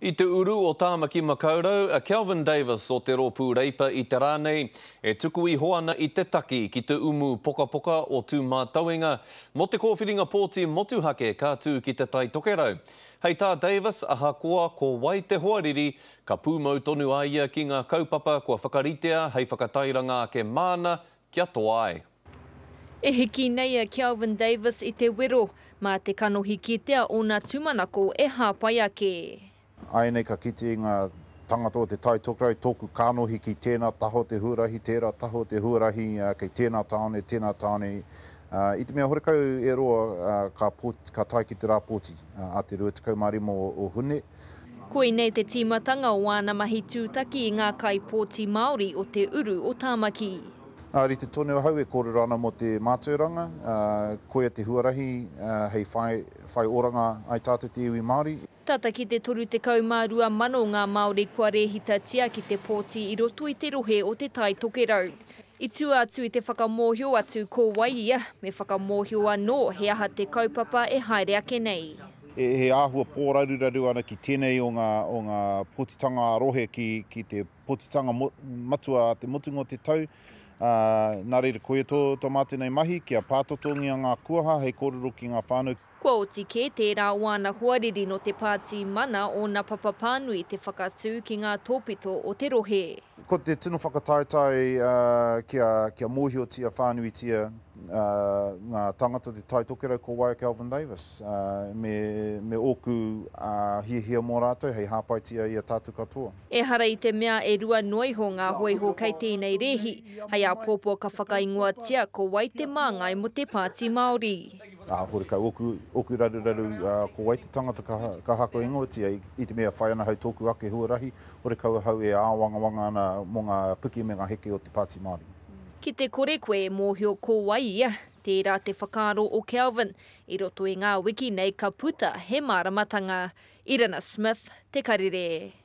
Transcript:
I te uru o Tāmaki Makaurau, a Kelvin Davis o te Rōpū Reipa i te rā nei, e tuku iho ana i te taki ki te umu pokapoka o Tūmātauenga mō te kōwhiringa pōti motuhake ka tū ki Te Tai Tokerau. Hei tā Davis, ahakoa ko wai te hoariri, ka pūmau tonu a ia ki ngā kaupapa kua whakaritea hei whakatairanga ake māna Kia toa ai. E hiki nei a Kelvin Davis i te wero, mā te kanohi kitea ōna tūmanako e hāpai ake. Āianei ka kite ngā tangata o Te Tai Tokerau tōku kanohi ki tēnā taha o te huarahi, tērā taha o te huarahi, kei tēnā tāone, tēnā tāone. I te mea horekau e roa ka tae ki te rā pōti a te 25 o Hune, Koinei te tīmatanga o āna mahi tūtaki i ngā kai pōti Māori o te uru o Tāmaki. Nā, rite tonu ahau e kōrero ana mō te mātauranga, ā, koia te huarahi hei whai, whai oranga ai tātou te iwi Māori. Tata ki te 32 mano ngā Māori kua rēhitatia ki te pōti i roto i te rohe o Te Tai Tokerau. I tua atu i te whakamōhio atu ko wai ia, me whakamōhio anō he aha te kaupapa e haere ake nei. He āhua pōraruraru ana ki tēnei o ngā, o ngā pōtitanga ā-rohe ki, ki te pōtitanga mo, matua a te motunga o te tau. Ā, nā reira, koia tō, tō mātou nei mahi, kia pātotongia ngā kuaha hei kōrero ki ngā whānau. Kua oti kē tērā o āna hoariri nō te pāti mana ōna papa pānui te whakatū ki ngā tōpito o te rohe. Ko te tino whakataetae kia, kia mōhiotia whānuitia ngā tāngata te Tai Tokerau ko Waiake Alvin Davis me, me ōku hiahia mō rātou hei hāpaitia i a tātou katoa. Ehara i te mea e rua noa iho ngā hōiho kei tēnei rēhi, hei āpōpō ka whakaingoatia ko wai te māngai mō te Pāti Māori. Ā, horekau, ōku, ōku raruraru, ko wai te tangata ka, ka hako ingoatia i, i te mea whai ana hei tōku ake huarahi, horekau ahau e āwangawanga ana mō ngā puke me ngā heke o te Pāti Māori. Ki te kore koe e mōhio ko wai ia, tērā te whakaaro o Kelvin, i roto i ngā wiki nei ka puta he māramatanga. Irina Smith, Te Karere.